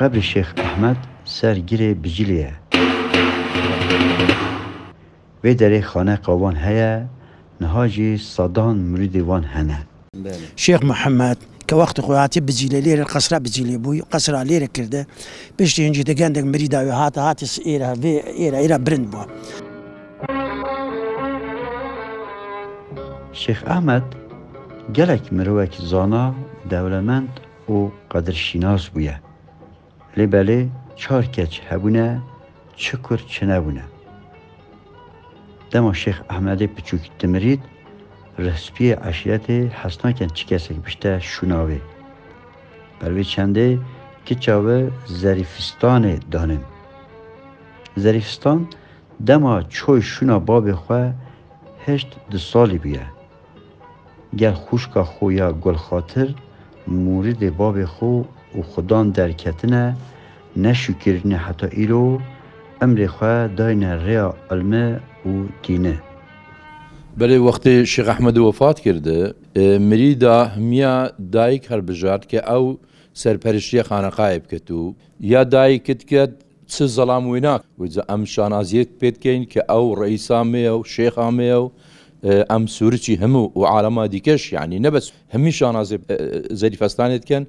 قبر شێخ أحمد سەرگیرێ بجلیە وێ دەرێ خانة قوان هيا نهاجي صدان مریدی وان هەنە شيخ محمد کە وەخت بجيلي بجیلە القصرة بجيلي بوي قصرة قەسرا كرده کردە پێشتێنجی دەگەندێک مری داوێ هاتە هاتی ئێرە ئێرە ئێرە برند بووە. شێخ ئەحمەد گەلێک مرۆوەکی زانا دەولەمەند و قەدرشیناس بووە. لی بله چار کچ هبونه چکر چه نبونه دما شیخ احمد پچوک دمرید رسپی عشیرت حسناکن چی کسک بشته شوناوه بروی چنده که چاوه زریفستان دانم زریفستان دما چوی شونا باب خواه هشت دو سالی بیه گل خوشکا خویا گل خاطر مورد باب خو و خدان نەشوکردنە حتا ئیرۆ ئەمرێخوا داینە ڕێیا ئەلمە و تینە. بەێ وەختی شیغەحمەد وەفات کردە مریدا هەمیا دایک هەربژات کە ئەو سەرپەرشتیە خانەقایب کرد و یا دایکت کرد چ زەڵام وێناک وجە ئەم شانازیت پێتکەین کە ئەو ڕئیسامەیە و شێخامەیە و ئەم سوورچی هەموو و عالەما دیکەش یعنی نەبەس هەمی شانازێ زەریفەستانێتکەن.